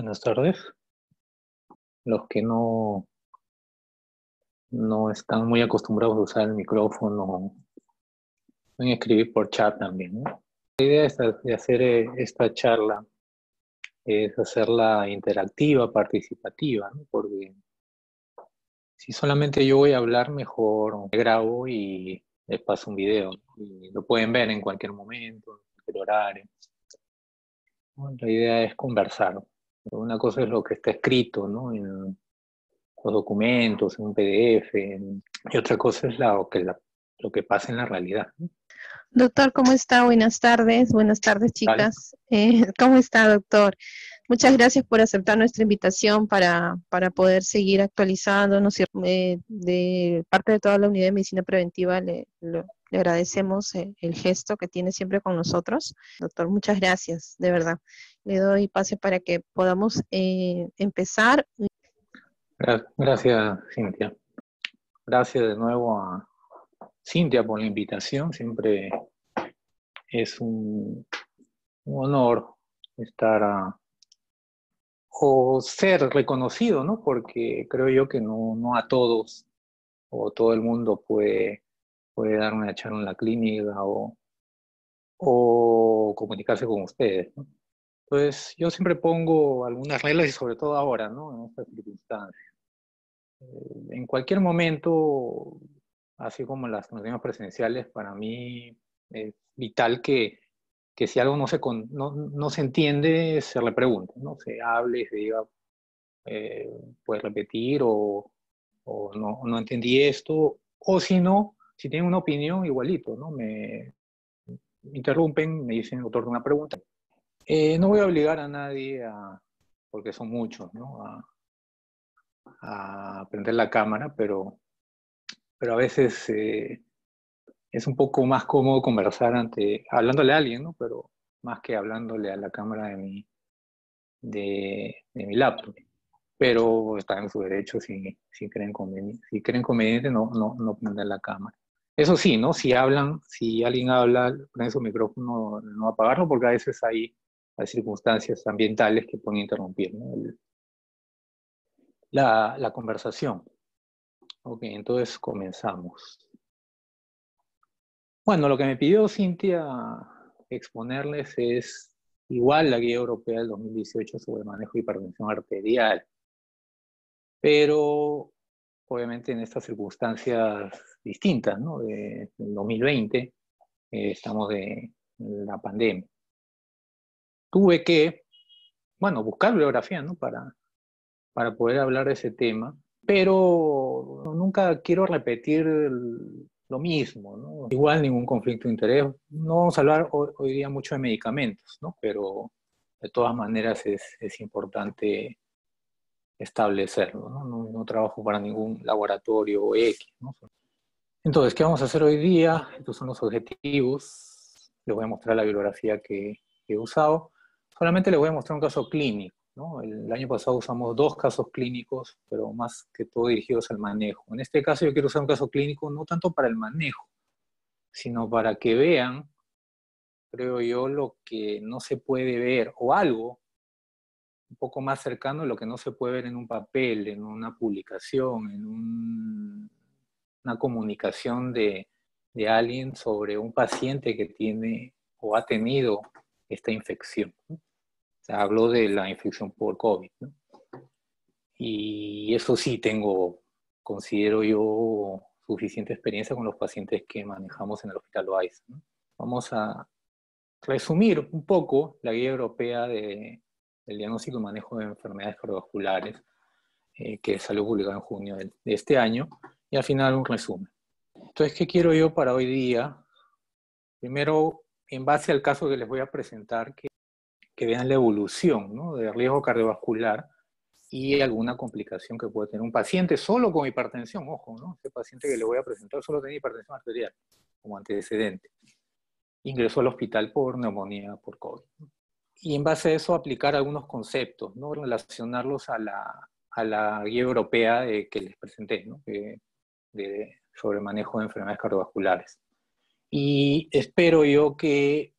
Buenas tardes. Los que no, no están muy acostumbrados a usar el micrófono, pueden escribir por chat también. La idea de hacer eh, esta charla es hacerla interactiva, participativa, porque si solamente yo voy a hablar, mejor grabo y les paso un video. Y lo pueden ver en cualquier momento, en cualquier horario. La idea es conversar. Una cosa es lo que está escrito ¿no? en los documentos, en un PDF, y otra cosa es lo que, lo que pasa en la realidad. Doctor, ¿cómo está? Buenas tardes. Buenas tardes, chicas. Eh, ¿Cómo está, doctor? Muchas gracias por aceptar nuestra invitación para, para poder seguir actualizándonos. Eh, de parte de toda la unidad de medicina preventiva le, le, agradecemos eh, el gesto que tiene siempre con nosotros. Doctor, muchas gracias, de verdad. Le doy pase para que podamos eh, empezar. Gracias, Cintia. Gracias de nuevo a Cintia por la invitación. Siempre es un, honor estar a o ser reconocido, ¿no? Porque creo yo que no, no a todos o todo el mundo puede, puede dar una charla en la clínica o, o comunicarse con ustedes, ¿no? Entonces, yo siempre pongo algunas reglas y sobre todo ahora, ¿no? En estas circunstancias. Eh, en cualquier momento, así como las reuniones presenciales, para mí es vital que que si algo no se, no, no se entiende, se le pregunte, ¿no? Se hable, se diga, eh, puede repetir o, o no, no, entendí esto, o si no, si tienen una opinión, igualito, ¿no? Me interrumpen, me dicen, autor de una pregunta. Eh, no voy a obligar a nadie, a, porque son muchos, ¿no? A, a prender la cámara, pero, pero a veces eh, es un poco más cómodo conversar ante, hablándole a alguien, ¿no? Pero más que hablándole a la cámara de mi, de, mi laptop. Pero está en su derecho si, si creen conveniente, si creen conveniente no, no, no prender la cámara. Eso sí, ¿no? Si hablan, si alguien habla, prende su micrófono, no apagarlo, porque a veces hay, hay circunstancias ambientales que pueden interrumpir la, conversación. Ok, entonces comenzamos. Bueno, lo que me pidió Cintia exponerles es igual la guía europea del 2018 sobre manejo de hipertensión arterial, pero obviamente en estas circunstancias distintas, ¿no? De, del 2020, eh, estamos de la pandemia. Tuve que, bueno, buscar bibliografía, ¿no? Para, para poder hablar de ese tema, pero nunca quiero repetir lo mismo, ¿no? Igual ningún conflicto de interés. No vamos a hablar hoy, día mucho de medicamentos, ¿no? Pero de todas maneras es, es importante establecerlo, ¿no? ¿No? ¿no? trabajo para ningún laboratorio X, ¿no? Entonces, ¿qué vamos a hacer hoy día? Estos son los objetivos. Les voy a mostrar la bibliografía que, he usado. Solamente les voy a mostrar un caso clínico. El año pasado usamos dos casos clínicos, pero más que todo dirigidos al manejo. En este caso yo quiero usar un caso clínico no tanto para el manejo, sino para que vean, creo yo, lo que no se puede ver o algo un poco más cercano a lo que no se puede ver en un papel, en una publicación, en una comunicación de, de alguien sobre un paciente que tiene o ha tenido esta infección hablo de la infección por COVID. Y eso sí tengo, considero yo, suficiente experiencia con los pacientes que manejamos en el Hospital OAIS. Vamos a resumir un poco la guía europea de, del diagnóstico y manejo de enfermedades cardiovasculares eh, que salió publicada en junio de, este año y al final un resumen. Entonces, ¿qué quiero yo para hoy día? Primero, en base al caso que les voy a presentar, que vean la evolución ¿no? de riesgo cardiovascular y alguna complicación que puede tener un paciente solo con hipertensión, ojo, ¿no? Ese paciente que le voy a presentar solo tiene hipertensión arterial como antecedente. Ingresó al hospital por neumonía por COVID. Y en base a eso aplicar algunos conceptos, ¿no? Relacionarlos a la, a la guía europea que les presenté, ¿no? de, sobre manejo de enfermedades cardiovasculares. Y espero yo que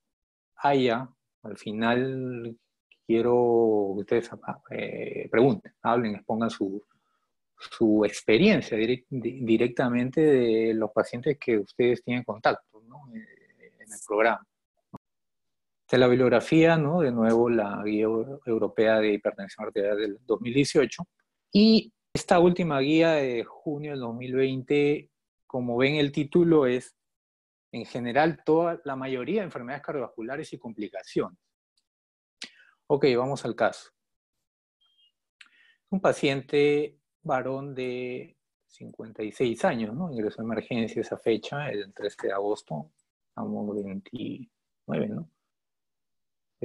haya al final quiero que ustedes eh, pregunten, hablen, expongan su, su experiencia directamente de los pacientes que ustedes tienen contacto ¿no? Eh, en el programa. Esta es la bibliografía, ¿no? de nuevo la guía europea de hipertensión arterial del 2018. Y esta última guía de junio del 2020, como ven el título, es en general toda la mayoría de enfermedades cardiovasculares y complicaciones. Ok, vamos al caso. Un paciente varón de 56 años, ¿no? Ingresó a emergencia esa fecha, el 13 de agosto, estamos 29, ¿no?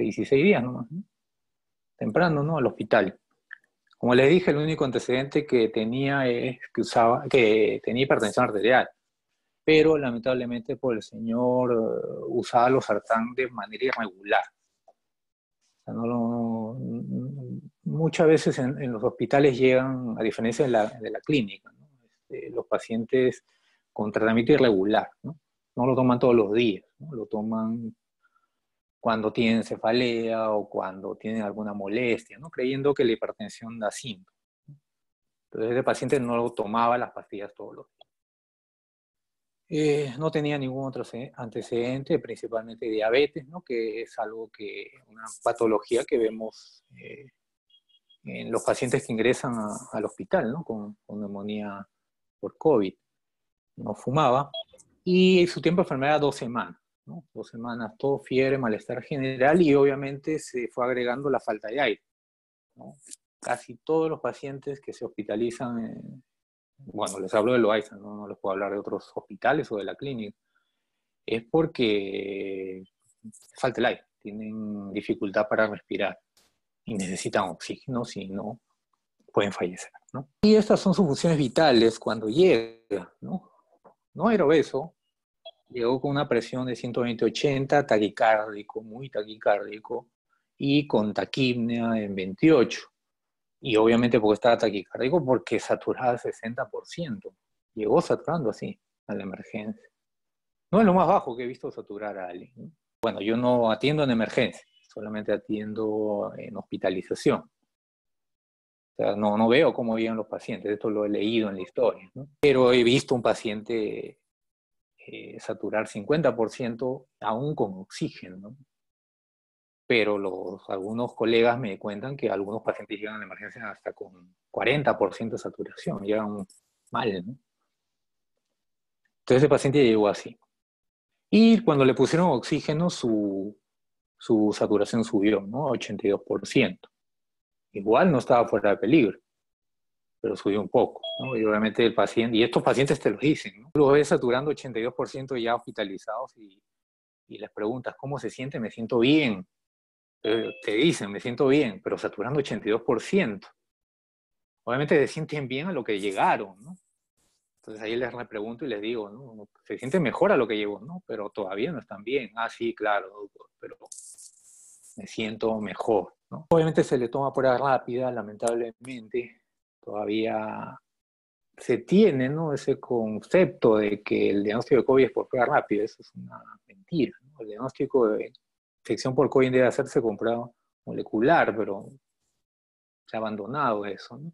16 días nomás, ¿no? Temprano, ¿no? Al hospital. Como les dije, el único antecedente que tenía es que usaba, que tenía hipertensión arterial, pero lamentablemente por el señor eh, usaba los sartán de manera irregular. muchas veces en, los hospitales llegan, a diferencia de la, de la clínica, este, los pacientes con tratamiento irregular, ¿no? no lo toman todos los días, lo toman cuando tienen cefalea o cuando tienen alguna molestia, ¿no? creyendo que la hipertensión da síntomas. Entonces, el paciente no tomaba las pastillas todos los días. Eh, no tenía ningún otro antecedente, principalmente diabetes, ¿no? que es algo que, una patología que vemos eh, en los pacientes que ingresan al hospital ¿no? con, con neumonía por COVID. No fumaba y su tiempo de enfermedad dos semanas. Dos semanas, todo fiebre, malestar general y obviamente se fue agregando la falta de aire. Casi todos los pacientes que se hospitalizan, bueno, les hablo de Loaiza, ¿no? no les puedo hablar de otros hospitales o de la clínica, es porque falta el aire, tienen dificultad para respirar y necesitan oxígeno, si no, pueden fallecer. Y estas son sus funciones vitales cuando llega, ¿no? No era obeso, llegó con una presión de 120-80, taquicárdico, muy taquicárdico, y con taquipnea en 28. Y obviamente porque estaba taquicárdico, porque saturaba 60%. Llegó saturando así a la emergencia. No es lo más bajo que he visto saturar a alguien. Bueno, yo no atiendo en emergencia, solamente atiendo en hospitalización. O sea, no, no veo cómo viven los pacientes, esto lo he leído en la historia, pero he visto un paciente eh, saturar 50% aún con oxígeno. Pero los, algunos colegas me cuentan que algunos pacientes llegan a la emergencia hasta con 40% de saturación, llegan mal. Entonces ese paciente llegó así. Y cuando le pusieron oxígeno, su, su saturación subió, ¿no? 82%. Igual no estaba fuera de peligro pero subió un poco, ¿no? Y obviamente el paciente, y estos pacientes te lo dicen, ¿no? Los ves saturando 82% ya hospitalizados y, y, les preguntas, ¿cómo se siente? Me siento bien. Eh, te dicen, me siento bien, pero saturando 82%. Obviamente se sienten bien a lo que llegaron, ¿no? Entonces ahí les pregunto y les digo, ¿no? Se sienten mejor a lo que llegó, ¿no? Pero todavía no están bien. Ah, sí, claro, pero me siento mejor, ¿no? Obviamente se le toma prueba rápida, lamentablemente, todavía se tiene ¿no? ese concepto de que el diagnóstico de COVID es por prueba rápida. Eso es una mentira. El diagnóstico de infección por COVID debe hacerse con prueba molecular, pero se ha abandonado eso. ¿no?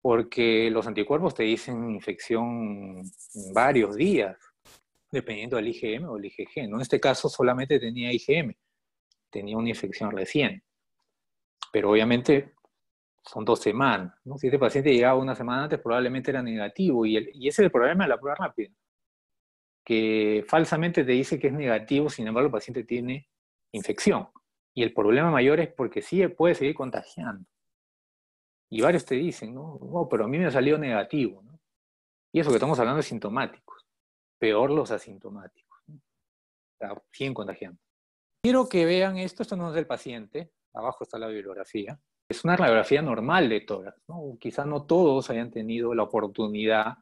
Porque los anticuerpos te dicen infección en varios días, dependiendo del IgM o el IgG. ¿no? En este caso solamente tenía IgM, tenía una infección recién. Pero obviamente son dos semanas. ¿no? Si este paciente llegaba una semana antes, probablemente era negativo. Y, ese es el problema de la prueba rápida. Que falsamente te dice que es negativo, sin embargo, el paciente tiene infección. Y el problema mayor es porque sí puede seguir contagiando. Y varios te dicen, no, oh, pero a mí me ha salido negativo. ¿no? Y eso que estamos hablando de sintomáticos. Peor los asintomáticos. ¿no? O siguen contagiando. Quiero que vean esto, esto no es del paciente, abajo está la bibliografía es una radiografía normal de tórax. ¿no? Quizás no todos hayan tenido la oportunidad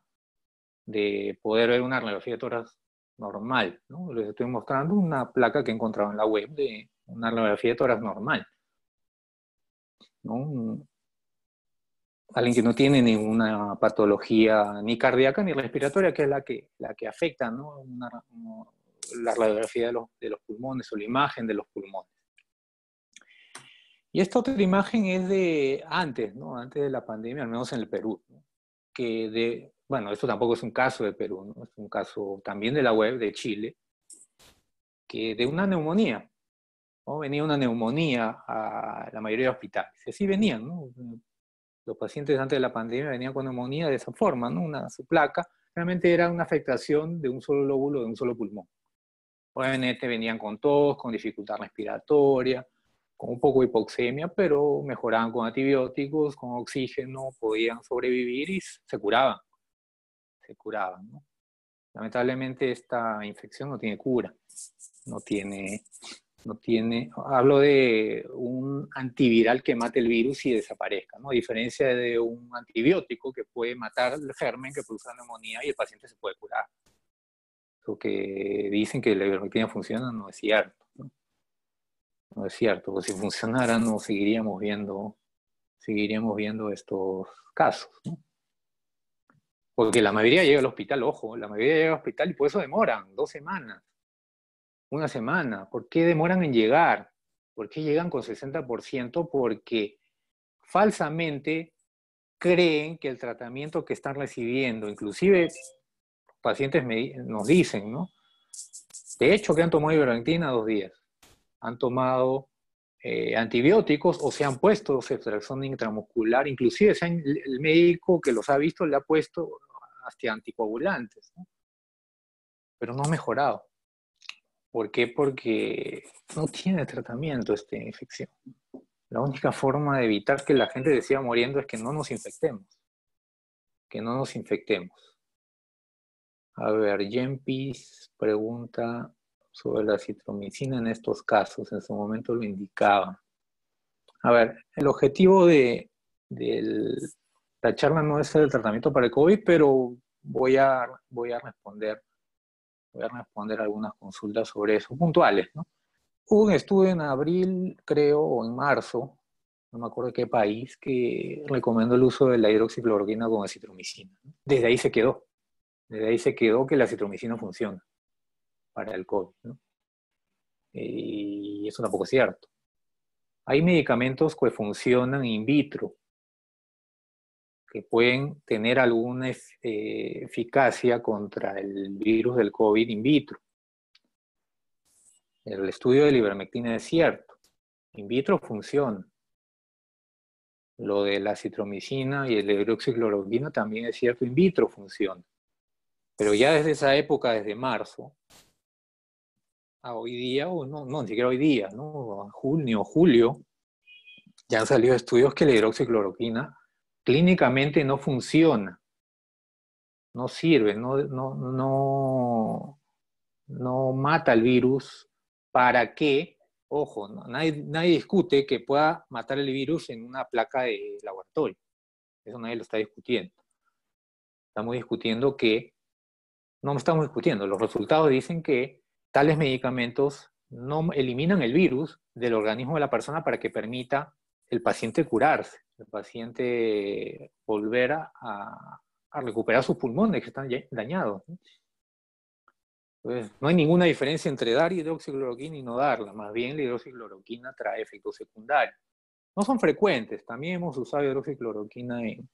de poder ver una radiografía de tórax normal. ¿no? Les estoy mostrando una placa que he encontrado en la web de una radiografía de tórax normal. ¿no? Alguien que no tiene ninguna patología ni cardíaca ni respiratoria, que es la que, la que afecta la radiografía de los pulmones o la imagen de los pulmones. Y esta otra imagen es de antes, ¿no? Antes de la pandemia, al menos en el Perú, que de, bueno, esto tampoco es un caso de Perú, ¿no? Es un caso también de la web de Chile, que de una neumonía, ¿no? Venía una neumonía a la mayoría de hospitales. Y así venían, ¿no? Los pacientes antes de la pandemia venían con neumonía de esa forma, ¿no? Una, su placa, realmente era una afectación de un solo lóbulo, de un solo pulmón. Obviamente venían con tos, con dificultad respiratoria, con un poco de hipoxemia, pero mejoraban con antibióticos, con oxígeno, podían sobrevivir y se curaban. Se curaban. ¿no? Lamentablemente esta infección no tiene cura, no tiene, no tiene, hablo de un antiviral que mate el virus y desaparezca, ¿no? A diferencia de un antibiótico que puede matar el germen que produce la neumonía y el paciente se puede curar. Lo que dicen que la ivermectina funciona no es cierto. No, es cierto, porque si funcionara no seguiríamos viendo, seguiríamos viendo estos casos. Porque la mayoría llega al hospital, ojo, la mayoría llega al hospital y por eso demoran dos semanas, una semana. ¿Por qué demoran en llegar? ¿Por qué llegan con 60%? Porque falsamente creen que el tratamiento que están recibiendo, inclusive pacientes nos dicen, ¿no? De hecho, que han tomado ivermectina dos días. Han tomado eh, antibióticos o se han puesto ceftriaxona intramuscular, inclusive el médico que los ha visto le ha puesto hasta anticoagulantes, pero no ha mejorado. ¿Por qué? Porque no tiene tratamiento esta infección. La única forma de evitar que la gente siga muriendo es que no nos infectemos. Que no nos infectemos. A ver, Jempis pregunta sobre la citromicina en estos casos. En su momento lo indicaba. A ver, el objetivo de, la charla no es el tratamiento para el COVID, pero voy a, voy a responder voy a responder algunas consultas sobre eso, puntuales. Hubo un estudio en abril, creo, o en marzo, no me acuerdo qué país, que recomendó el uso de la hidroxicloroquina con citromicina. Desde ahí se quedó. Desde ahí se quedó que la citromicina funciona para el COVID. Y eso tampoco es cierto. Hay medicamentos que funcionan in vitro, que pueden tener alguna eh, eficacia contra el virus del COVID in vitro. El estudio de la ivermectina es cierto. In vitro funciona. Lo de la citromicina y el hidroxicloroquina también es cierto, in vitro funciona. Pero ya desde esa época, desde marzo, hoy día, o no, no, ni siquiera hoy día, ¿no? A junio, julio, ya han salido estudios que la hidroxicloroquina clínicamente no funciona, no sirve, no, no, no, mata el virus para que, ojo, nadie, nadie discute que pueda matar el virus en una placa de laboratorio. Eso nadie lo está discutiendo. Estamos discutiendo que no estamos discutiendo. Los resultados dicen que tales medicamentos no eliminan el virus del organismo de la persona para que permita el paciente curarse, el paciente volver a, recuperar sus pulmones que están dañados. Entonces, no hay ninguna diferencia entre dar hidroxicloroquina y no darla, más bien la hidroxicloroquina trae efectos secundarios. No son frecuentes, también hemos usado hidroxicloroquina en,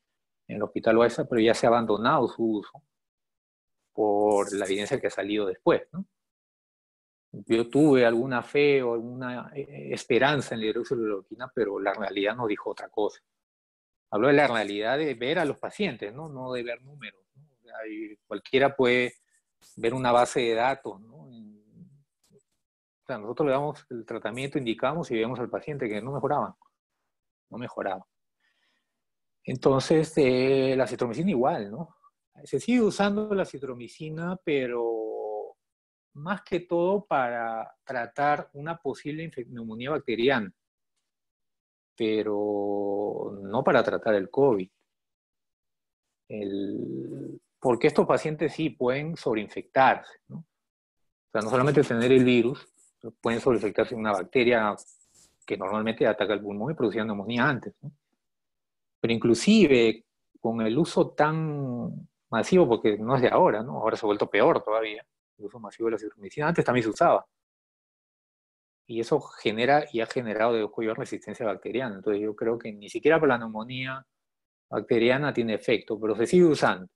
el hospital OESA, pero ya se ha abandonado su uso por la evidencia que ha salido después. ¿no? Yo tuve alguna fe o alguna eh, esperanza en la hidroxicloroquina, pero la realidad nos dijo otra cosa. Hablo de la realidad de ver a los pacientes, no, no de ver números. cualquiera puede ver una base de datos. ¿no? O sea, nosotros le damos el tratamiento, indicamos y vemos al paciente que no mejoraba. No mejoraba. Entonces, eh, la citromicina igual, ¿no? Se sigue usando la citromicina, pero más que todo para tratar una posible neumonía bacteriana, pero no para tratar el COVID. porque estos pacientes sí pueden sobreinfectarse, ¿no? O sea, no solamente tener el virus, pueden sobreinfectarse una bacteria que normalmente ataca el pulmón y producía neumonía antes, ¿no? Pero inclusive con el uso tan masivo, porque no es de ahora, ¿no? Ahora se ha vuelto peor todavía, el uso masivo de la citromicina. Antes también se usaba. y eso genera y ha generado de cuello resistencia bacteriana. Entonces yo creo que ni siquiera para la neumonía bacteriana tiene efecto, pero se sigue usando.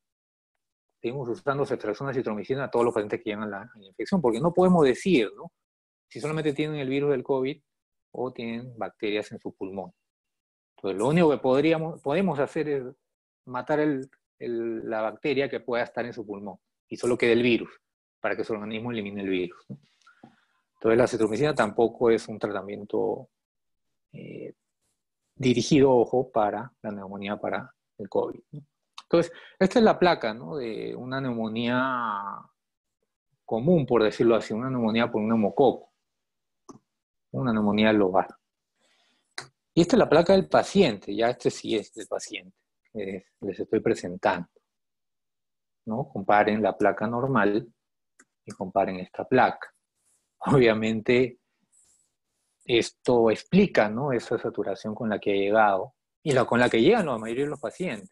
Seguimos usando ceftriaxona y citromicina a todos los pacientes que llegan a la, infección, porque no podemos decir, ¿no? Si solamente tienen el virus del COVID o tienen bacterias en su pulmón. Entonces lo único que podríamos, podemos hacer es matar la bacteria que pueda estar en su pulmón y solo quede el virus para que su organismo elimine el virus. Entonces la citromicina tampoco es un tratamiento eh, dirigido, ojo, para la neumonía para el COVID. Entonces, esta es la placa de una neumonía común, por decirlo así, una neumonía por un neumococo, una neumonía lobar. Y esta es la placa del paciente, ya este sí es del paciente, que les estoy presentando. ¿no? Comparen la placa normal y comparen esta placa. Obviamente, esto explica ¿no? esa saturación con la que ha llegado y la, con la que llegan la mayoría de los pacientes.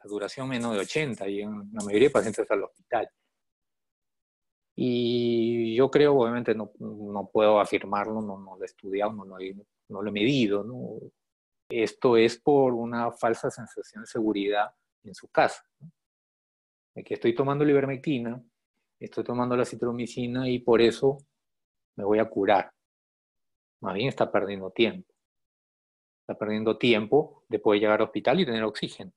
Saturación menos de 80 y la mayoría de pacientes al hospital. Y yo creo, obviamente no, puedo afirmarlo, no, lo he estudiado, no lo he, no lo he medido. ¿no? Esto es por una falsa sensación de seguridad en su casa. De que estoy tomando ivermectina, estoy tomando la citromicina y por eso me voy a curar. Más bien está perdiendo tiempo. Está perdiendo tiempo de poder llegar al hospital y tener oxígeno.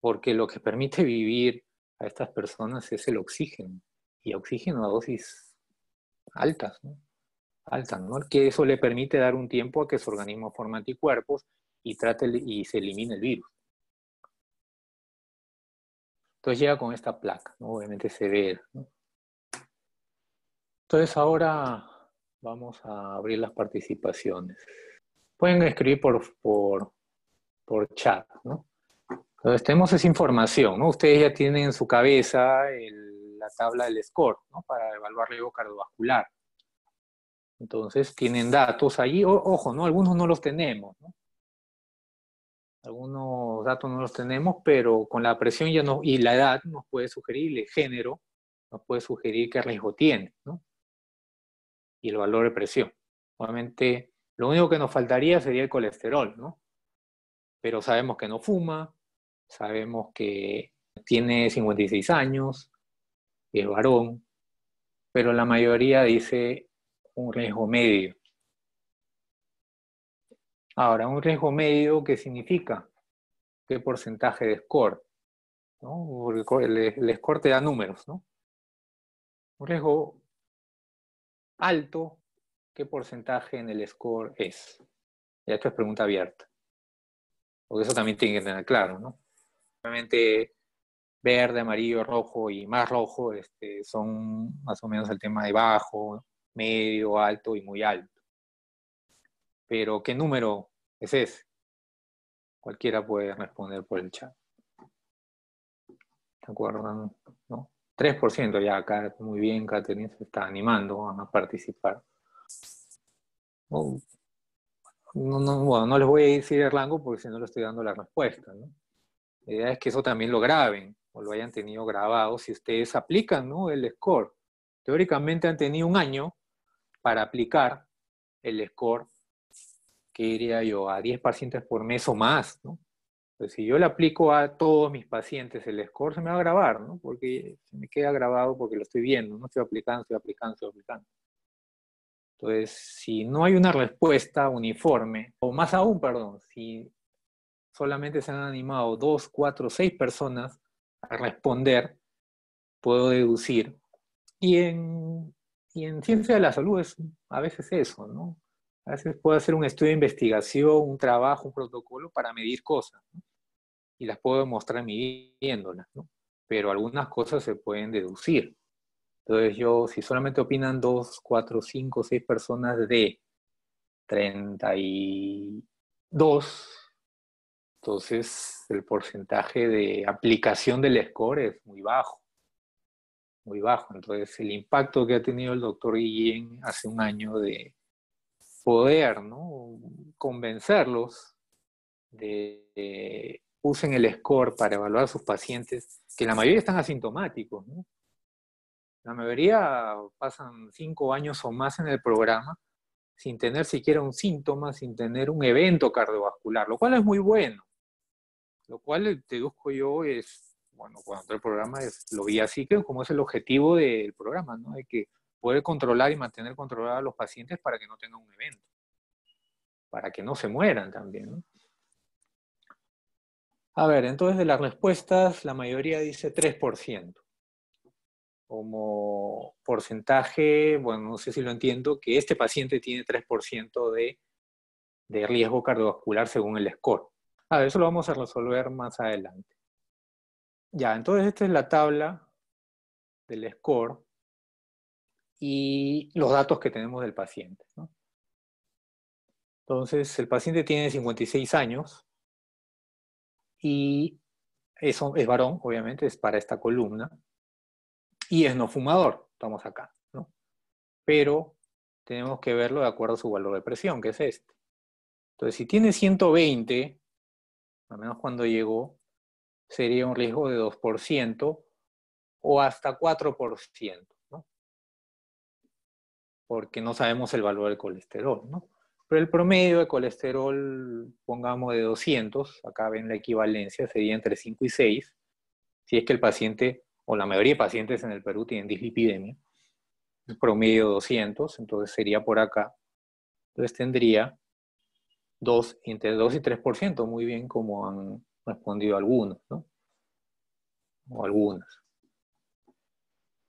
Porque lo que permite vivir a estas personas es el oxígeno. Y oxígeno a dosis altas, ¿no? Altas, ¿no? Que eso le permite dar un tiempo a que su organismo forme anticuerpos y, trate y se elimine el virus. Entonces llega con esta placa, ¿no? obviamente se ve. Entonces ahora vamos a abrir las participaciones. Pueden escribir por, por, por chat. ¿no? Entonces tenemos esa información. ¿no? Ustedes ya tienen en su cabeza la tabla del score ¿no? para evaluar riesgo cardiovascular. Entonces tienen datos allí. ojo, ¿no? algunos no los tenemos. ¿no? Algunos datos no los tenemos, pero con la presión ya no, y la edad nos puede sugerir, el género nos puede sugerir qué riesgo tiene, ¿no? Y el valor de presión. Obviamente, lo único que nos faltaría sería el colesterol, ¿no? Pero sabemos que no fuma, sabemos que tiene 56 años, es varón, pero la mayoría dice un riesgo medio. Ahora, un riesgo medio, ¿qué significa? ¿Qué porcentaje de score? ¿no? el, score te da números, ¿no? Un riesgo alto, ¿qué porcentaje en el score es? Ya esto es pregunta abierta. Porque eso también tiene que tener claro, ¿no? Obviamente, verde, amarillo, rojo y más rojo este, son más o menos el tema de bajo, medio, alto y muy alto. Pero, ¿qué número es ese? Cualquiera puede responder por el chat. ¿De acuerdo? ¿No? 3% ya acá, muy bien, Catherine se está animando a participar. No, bueno, no les voy a decir el rango porque si no le estoy dando la respuesta. ¿no? La idea es que eso también lo graben o lo hayan tenido grabado si ustedes aplican ¿no? el score. Teóricamente han tenido un año para aplicar el score que diría yo, a 10 pacientes por mes o más, ¿no? Pues si yo le aplico a todos mis pacientes el score, se me va a grabar, ¿no? Porque se me queda grabado porque lo estoy viendo, no estoy aplicando, estoy aplicando, estoy aplicando. Entonces, si no hay una respuesta uniforme, o más aún, perdón, si solamente se han animado dos, cuatro, seis personas a responder, puedo deducir. Y en, y en ciencia de la salud es a veces eso, ¿no? A veces puedo hacer un estudio de investigación, un trabajo, un protocolo para medir cosas. Y las puedo demostrar midiéndolas, ¿no? Pero algunas cosas se pueden deducir. Entonces yo, si solamente opinan dos, cuatro, cinco, seis personas de 32, entonces el porcentaje de aplicación del score es muy bajo. Muy bajo. Entonces el impacto que ha tenido el doctor Guillén hace un año de poder ¿no? convencerlos de que usen el score para evaluar a sus pacientes, que la mayoría están asintomáticos. ¿no? La mayoría pasan cinco años o más en el programa sin tener siquiera un síntoma, sin tener un evento cardiovascular, lo cual es muy bueno. Lo cual deduzco yo es, bueno, cuando el programa es, lo vi así, como es el objetivo del programa, ¿no? De que poder controlar y mantener controlados a los pacientes para que no tengan un evento, para que no se mueran también. A ver, entonces de las respuestas, la mayoría dice 3%. Como porcentaje, bueno, no sé si lo entiendo, que este paciente tiene 3% de, de riesgo cardiovascular según el score. A ver, eso lo vamos a resolver más adelante. Ya, entonces esta es la tabla del score y los datos que tenemos del paciente. Entonces, el paciente tiene 56 años, y eso es varón, obviamente, es para esta columna, y es no fumador, estamos acá, ¿no? Pero tenemos que verlo de acuerdo a su valor de presión, que es este. Entonces, si tiene 120, al menos cuando llegó, sería un riesgo de 2% o hasta 4%, ¿no? Porque no sabemos el valor del colesterol, ¿no? Pero el promedio de colesterol, pongamos de 200, acá ven la equivalencia, sería entre 5 y 6, si es que el paciente, o la mayoría de pacientes en el Perú tienen dislipidemia, el promedio 200, entonces sería por acá. Entonces tendría 2, entre 2 y 3%, muy bien como han respondido algunos, ¿no? O algunas.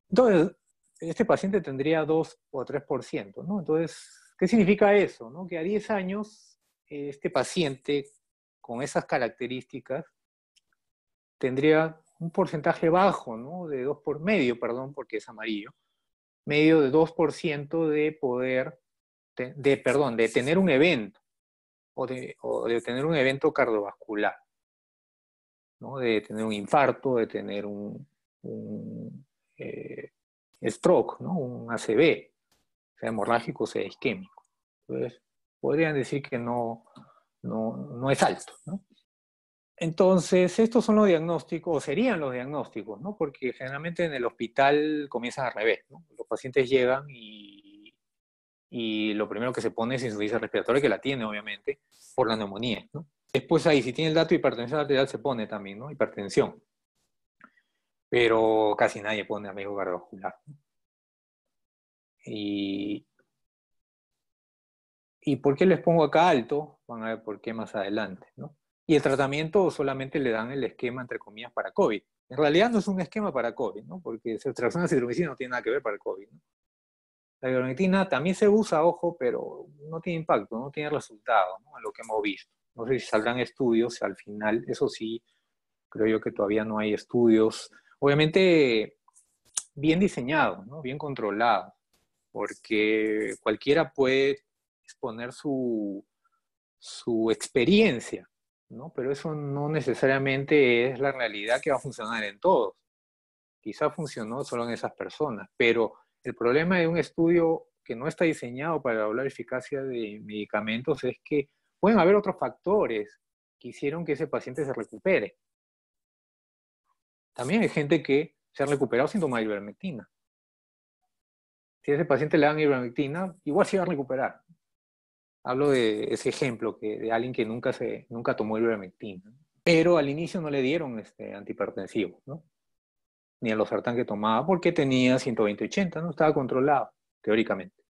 Entonces, este paciente tendría 2 o 3%, ¿no? Entonces, ¿Qué significa eso? No? Que a 10 años este paciente con esas características tendría un porcentaje bajo, ¿no? De 2 por medio, perdón, porque es amarillo, medio de 2% de poder, de, perdón, de tener un evento o de, tener un evento cardiovascular, ¿no? De tener un infarto, de tener un, eh, stroke, ¿no? Un ACV sea hemorrágico, sea isquémico. Entonces, podrían decir que no, no, es alto. Entonces, estos son los diagnósticos, o serían los diagnósticos, ¿no? porque generalmente en el hospital comienzan al revés. Los pacientes llegan y, y, lo primero que se pone es insuficiencia respiratoria, que la tiene obviamente, por la neumonía. Después ahí, si tiene el dato de hipertensión arterial, se pone también, ¿no? Hipertensión. Pero casi nadie pone amigo cardiovascular. Y, ¿Y por qué les pongo acá alto? Van a ver por qué más adelante, ¿no? Y el tratamiento solamente le dan el esquema, entre comillas, para COVID. En realidad no es un esquema para COVID, ¿no? Porque ceftriaxona citromicina no tiene nada que ver para el COVID. La ivermectina también se usa, ojo, pero no tiene impacto, no tiene resultado, ¿no? En lo que hemos visto. No sé si saldrán estudios al final, eso sí, creo yo que todavía no hay estudios. Obviamente, bien diseñados, ¿no? Bien controlados porque cualquiera puede exponer su, experiencia, ¿no? Pero eso no necesariamente es la realidad que va a funcionar en todos. Quizá funcionó solo en esas personas, pero el problema de un estudio que no está diseñado para de eficacia de medicamentos es que pueden haber otros factores que hicieron que ese paciente se recupere. También hay gente que se ha recuperado sin tomar ivermectina si a ese paciente le dan ivermectina, igual se va a recuperar. Hablo de ese ejemplo que, de alguien que nunca, se, nunca tomó ivermectina. Pero al inicio no le dieron este antihipertensivo, ¿no? Ni a los sartán que tomaba, porque tenía 120-80, ¿no? Estaba controlado, teóricamente.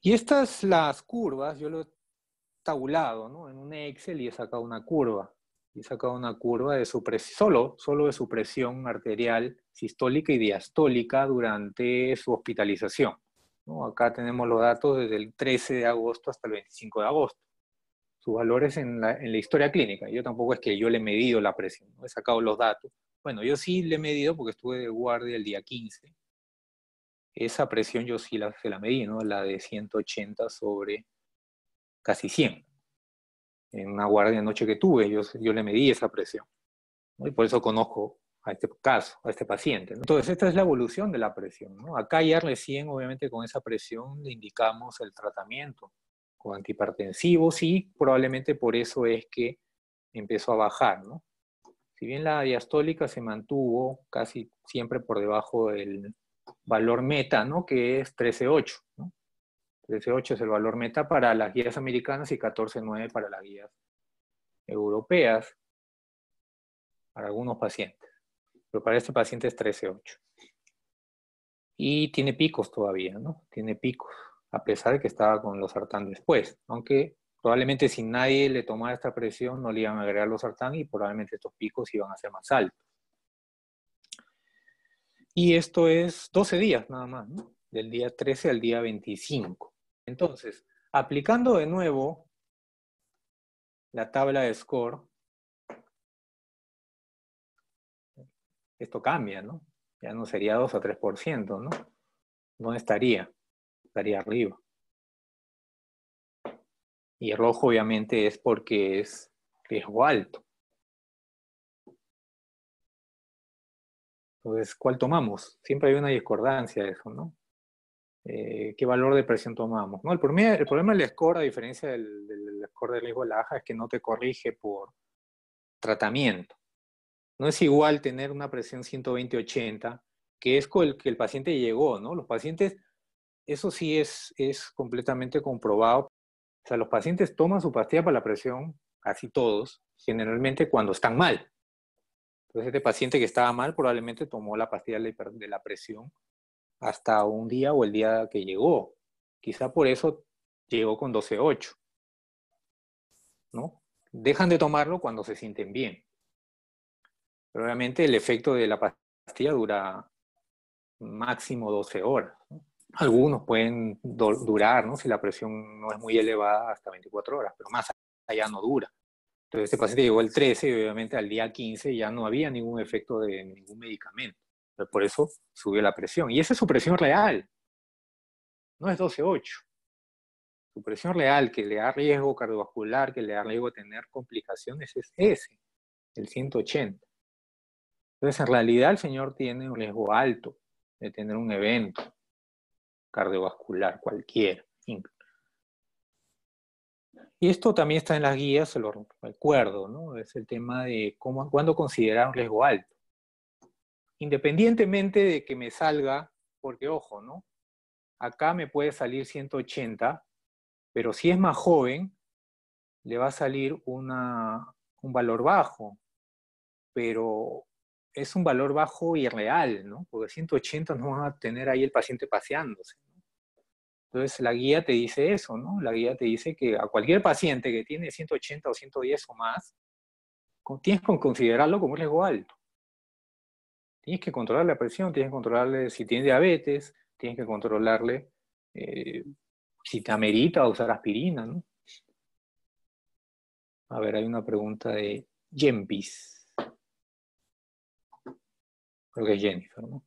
Y estas las curvas, yo lo he tabulado, ¿no? En un Excel y he sacado una curva y sacado una curva de supresión, solo, solo de su presión arterial sistólica y diastólica durante su hospitalización. Acá tenemos los datos desde el 13 de agosto hasta el 25 de agosto. Sus valores en la, en la historia clínica. Yo tampoco es que yo le he medido la presión, he sacado los datos. Bueno, yo sí le he medido porque estuve de guardia el día 15. Esa presión yo sí la, se la medí, ¿no? La de 180 sobre casi 100 en una guardia de noche que tuve, yo, yo le medí esa presión. Y por eso conozco a este caso, a este paciente. Entonces, esta es la evolución de la presión. Acá ya recién, obviamente, con esa presión le indicamos el tratamiento con antihipertensivos y probablemente por eso es que empezó a bajar. ¿no? Si bien la diastólica se mantuvo casi siempre por debajo del valor meta, ¿no? que es 13.8. ¿no? 13.8 es el valor meta para las guías americanas y 14.9 para las guías europeas, para algunos pacientes. Pero para este paciente es 13.8. Y tiene picos todavía, ¿no? Tiene picos, a pesar de que estaba con los sartán después. Aunque probablemente si nadie le tomara esta presión no le iban a agregar los sartán y probablemente estos picos iban a ser más altos. Y esto es 12 días nada más, ¿no? Del día 13 al día 25. Entonces, aplicando de nuevo la tabla de score, esto cambia, ¿no? Ya no sería 2 a 3%, ¿no? ¿Dónde estaría? Estaría arriba. Y rojo obviamente es porque es riesgo alto. Entonces, ¿cuál tomamos? Siempre hay una discordancia de eso, ¿no? Eh, ¿Qué valor de presión tomamos? ¿no? El, problema, el problema del score, a diferencia del, del score de riesgo de la AJA, es que no te corrige por tratamiento. No es igual tener una presión 120-80, que es con el que el paciente llegó, ¿no? Los pacientes, eso sí es, es completamente comprobado. O sea, los pacientes toman su pastilla para la presión, casi todos, generalmente cuando están mal. Entonces, este paciente que estaba mal probablemente tomó la pastilla de la presión hasta un día o el día que llegó. Quizá por eso llegó con 12.8. ¿No? Dejan de tomarlo cuando se sienten bien. Pero obviamente el efecto de la pastilla dura máximo 12 horas. Algunos pueden durar, ¿no? si la presión no es muy elevada, hasta 24 horas, pero más allá no dura. Entonces este paciente llegó el 13 y obviamente al día 15 ya no había ningún efecto de ningún medicamento. Por eso subió la presión. Y esa es su presión real. No es 12.8. Su presión real que le da riesgo cardiovascular, que le da riesgo de tener complicaciones, es ese, el 180. Entonces, en realidad el señor tiene un riesgo alto de tener un evento cardiovascular cualquiera. Y esto también está en las guías, se lo recuerdo, ¿no? Es el tema de cómo, cuándo considerar un riesgo alto. Independientemente de que me salga, porque ojo, ¿no? Acá me puede salir 180, pero si es más joven, le va a salir un valor bajo. Pero es un valor bajo y real, ¿no? Porque 180 no va a tener ahí el paciente paseándose. Entonces la guía te dice eso, ¿no? La guía te dice que a cualquier paciente que tiene 180 o 110 o más, tienes que considerarlo como un riesgo alto. Tienes que controlar la presión, tienes que controlarle si tiene diabetes, tienes que controlarle eh, si te amerita usar aspirina, ¿no? A ver, hay una pregunta de Jempis creo que es Jennifer, ¿no?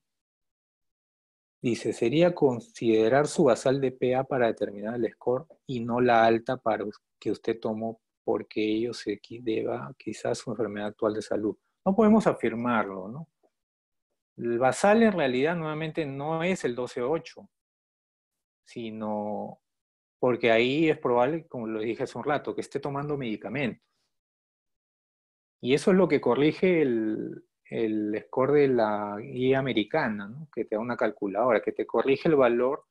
Dice, sería considerar su basal de PA para determinar el score y no la alta para que usted tomó porque ello se deba quizás su enfermedad actual de salud. No podemos afirmarlo, ¿no? El basal en realidad nuevamente no es el 12.8, sino porque ahí es probable, como lo dije hace un rato, que esté tomando medicamentos. Y eso es lo que corrige el, el score de la guía americana, que te da una calculadora, que te corrige el valor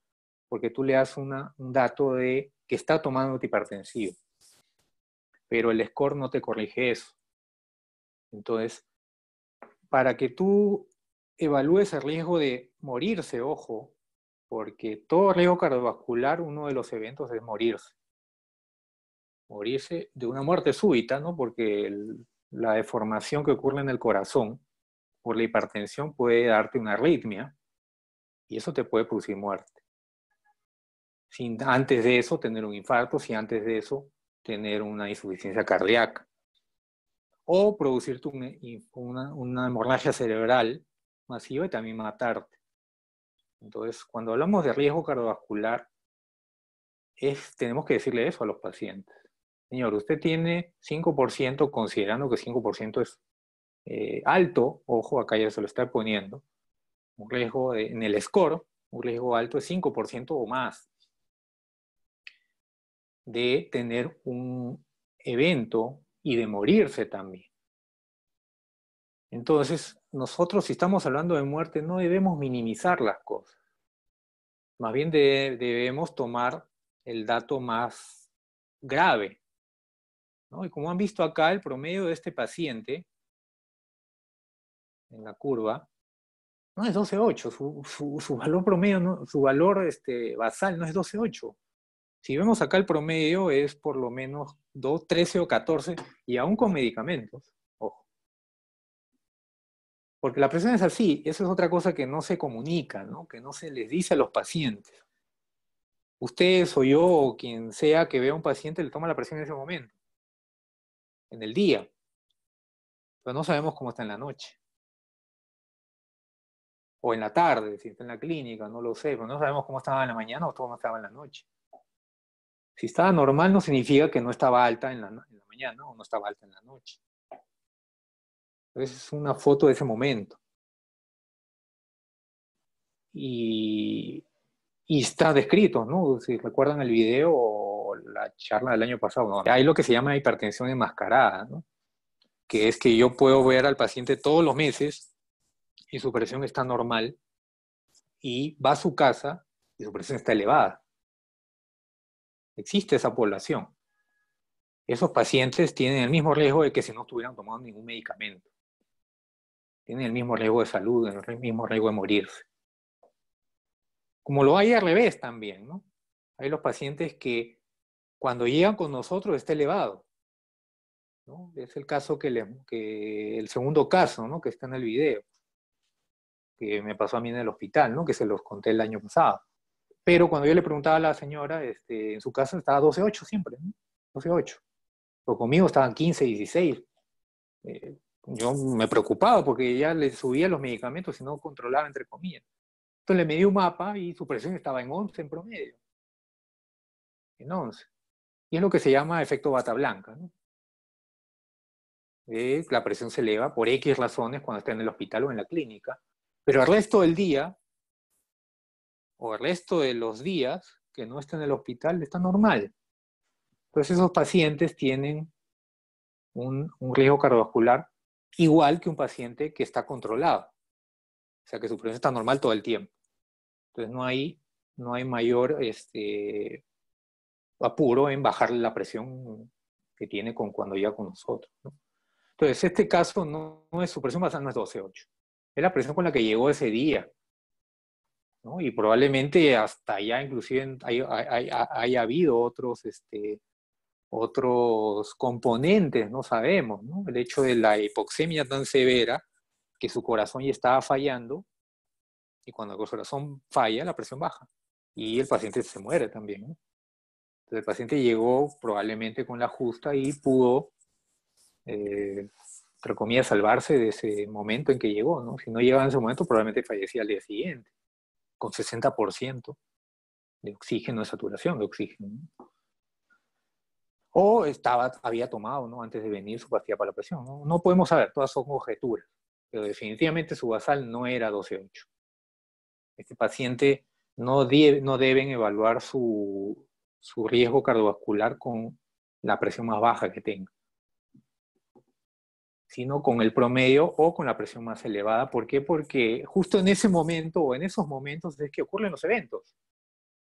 porque tú le das un dato de que está tomando antihipertensivo. Pero el score no te corrige eso. Entonces, para que tú evalúes el riesgo de morirse, ojo, porque todo riesgo cardiovascular, uno de los eventos es morirse. Morirse de una muerte súbita, ¿no? Porque la deformación que ocurre en el corazón por la hipertensión puede darte una arritmia y eso te puede producir muerte. Sin antes de eso tener un infarto, si antes de eso tener una insuficiencia cardíaca. O producirte una, una hemorragia cerebral masiva y también matarte. Entonces, cuando hablamos de riesgo cardiovascular, tenemos que decirle eso a los pacientes. Señor, usted tiene 5%, considerando que 5% es eh, alto, ojo, acá ya se lo está poniendo, un riesgo en el score, un riesgo alto es 5% o más de tener un evento y de morirse también. Entonces, nosotros si estamos hablando de muerte no debemos minimizar las cosas. Más bien debemos tomar el dato más grave. Y como han visto acá, el promedio de este paciente en la curva no es 12.8, su, valor promedio, su valor este, basal no es 12.8. Si vemos acá el promedio es por lo menos 2, 13 o 14 y aún con medicamentos. Porque la presión es así, eso es otra cosa que no se comunica, ¿no? que no se les dice a los pacientes. Ustedes o yo o quien sea que vea a un paciente le toma la presión en ese momento, en el día, pero no sabemos cómo está en la noche o en la tarde, si está en la clínica, no lo sé, pero no sabemos cómo estaba en la mañana o cómo estaba en la noche. Si estaba normal no significa que no estaba alta en la, mañana o no estaba alta en la noche. Entonces es una foto de ese momento. Y, y está descrito, ¿no? Si recuerdan el video o la charla del año pasado, ¿no? hay lo que se llama hipertensión enmascarada, ¿no? que es que yo puedo ver al paciente todos los meses y su presión está normal y va a su casa y su presión está elevada. Existe esa población. Esos pacientes tienen el mismo riesgo de que si no estuvieran tomando ningún medicamento. Tienen el mismo riesgo de salud, el mismo riesgo de morirse. Como lo hay al revés también, ¿no? Hay los pacientes que cuando llegan con nosotros está elevado. ¿no? Es el caso que, que el segundo caso, ¿no? Que está en el video que me pasó a mí en el hospital, ¿no? que se los conté el año pasado. Pero cuando yo le preguntaba a la señora, este, en su casa estaba 12.8 siempre, ¿no? 12.8. Pero conmigo estaban 15, 16. Eh, yo me preocupaba porque ya le subía los medicamentos y no controlaba, entre comillas. Entonces le medí un mapa y su presión estaba en 11 en promedio. En 11. Y es lo que se llama efecto bata blanca. Eh, la presión se eleva por X razones cuando está en el hospital o en la clínica pero el resto del día, o el resto de los días que no está en el hospital, está normal. Entonces esos pacientes tienen un, riesgo cardiovascular igual que un paciente que está controlado. O sea, que su presión está normal todo el tiempo. Entonces no hay, no hay mayor este, apuro en bajar la presión que tiene con cuando llega con nosotros. Entonces, este caso no, es su presión basal, no es 12.8 es la presión con la que llegó ese día. ¿no? Y probablemente hasta allá inclusive haya, habido otros, este, otros componentes, no sabemos, ¿no? El hecho de la hipoxemia tan severa que su corazón ya estaba fallando y cuando el corazón falla la presión baja y el paciente se muere también. ¿no? Entonces el paciente llegó probablemente con la justa y pudo eh, entre comillas, salvarse de ese momento en que llegó, ¿no? Si no llegaba en ese momento, probablemente fallecía al día siguiente, con 60% de oxígeno, de saturación de oxígeno. O estaba, había tomado, ¿no? Antes de venir su pastilla para la presión, ¿no? No podemos saber, todas son conjeturas, pero definitivamente su basal no era 12.8. Este paciente no, no deben evaluar su, su riesgo cardiovascular con la presión más baja que tenga sino con el promedio o con la presión más elevada. ¿Por qué? Porque justo en ese momento o en esos momentos es que ocurren los eventos.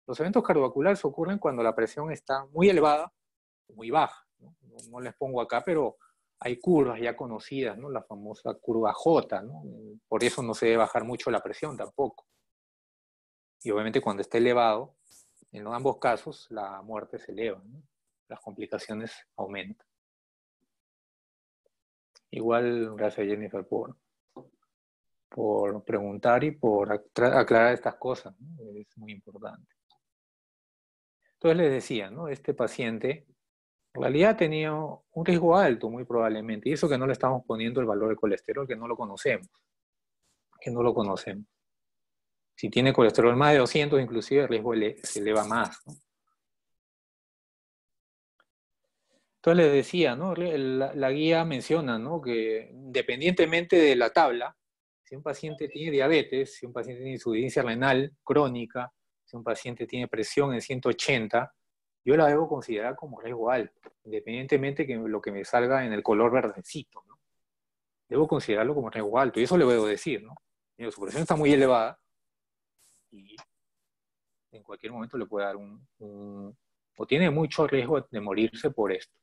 Los eventos cardiovasculares ocurren cuando la presión está muy elevada muy baja. ¿no? les pongo acá, pero hay curvas ya conocidas, ¿no? la famosa curva J. ¿no? Por eso no se debe bajar mucho la presión tampoco. Y obviamente cuando está elevado, en ambos casos la muerte se eleva, las complicaciones aumentan. Igual, gracias Jennifer por, por preguntar y por aclarar estas cosas. Es muy importante. Entonces les decía, ¿no? Este paciente en realidad tenía un riesgo alto, muy probablemente, y eso que no le estamos poniendo el valor de colesterol, que no lo conocemos, que no lo conocemos. Si tiene colesterol más de 200, inclusive el riesgo se eleva más. Entonces les decía, ¿no? La, guía menciona, ¿no? Que independientemente de la tabla, si un paciente tiene diabetes, si un paciente tiene insuficiencia renal crónica, si un paciente tiene presión en 180, yo la debo considerar como riesgo alto, independientemente de lo que me salga en el color verdecito, ¿no? debo considerarlo como riesgo alto. Y eso le a decir, ¿no? su presión está muy elevada y en cualquier momento le puede dar un, o tiene mucho riesgo de morirse por esto.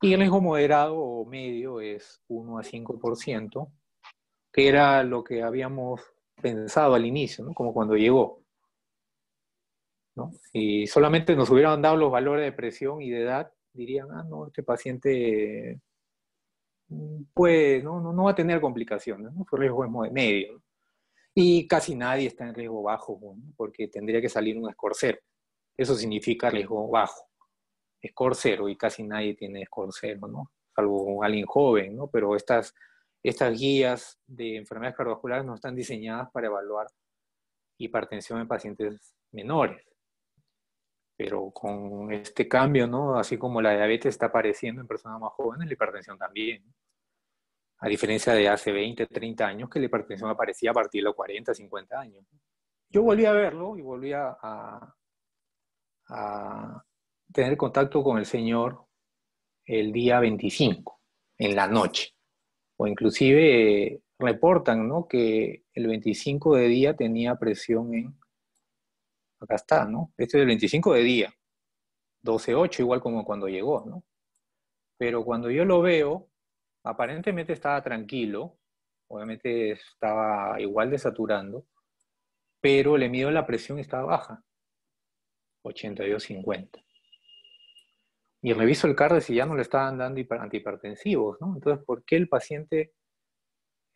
Y el riesgo moderado o medio es 1 a 5%, que era lo que habíamos pensado al inicio, ¿no? como cuando llegó. ¿No? Si solamente nos hubieran dado los valores de presión y de edad, dirían, ah, no, este paciente puede, no, no, va a tener complicaciones, ¿no? su riesgo es medio. Y casi nadie está en riesgo bajo, porque tendría que salir un score cero. Eso significa riesgo bajo. Score cero, y casi nadie tiene score ¿no? Salvo alguien joven, ¿no? Pero estas, estas guías de enfermedades cardiovasculares no están diseñadas para evaluar hipertensión en pacientes menores. Pero con este cambio, ¿no? Así como la diabetes está apareciendo en personas más jóvenes, la hipertensión también a diferencia de hace 20, 30 años que la hipertensión aparecía a partir de los 40, 50 años. Yo volví a verlo y volví a, tener contacto con el señor el día 25, en la noche. O inclusive eh, reportan ¿no? que el 25 de día tenía presión en... Acá está, ¿no? Este es el 25 de día. 12.8, igual como cuando llegó, ¿no? Pero cuando yo lo veo, aparentemente estaba tranquilo, obviamente estaba igual de saturando, pero le mido la presión y estaba baja, 82-50. Y reviso el cardio y ya no le estaban dando antihipertensivos, ¿no? Entonces, ¿por qué el paciente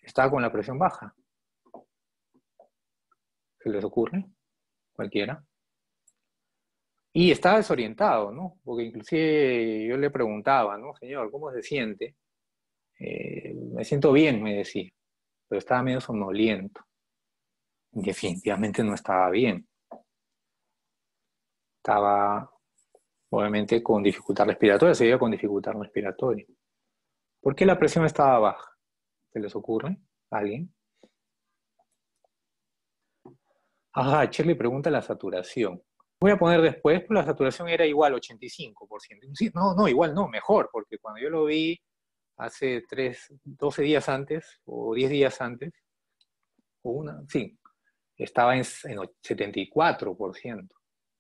estaba con la presión baja? ¿Se les ocurre? ¿Cualquiera? Y estaba desorientado, ¿no? Porque inclusive yo le preguntaba, ¿no? Señor, ¿cómo se siente? Eh, me siento bien, me decía, pero estaba medio somnoliento. Definitivamente no estaba bien. Estaba, obviamente, con dificultad respiratoria, seguía con dificultad respiratoria. ¿Por qué la presión estaba baja? ¿Se les ocurre a alguien? Ajá, Shirley pregunta la saturación. Voy a poner después, pues la saturación era igual 85%. No, no, igual no, mejor, porque cuando yo lo vi hace tres, 12 días antes o 10 días antes, o una, sí, estaba en, en 74%.